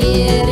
sincere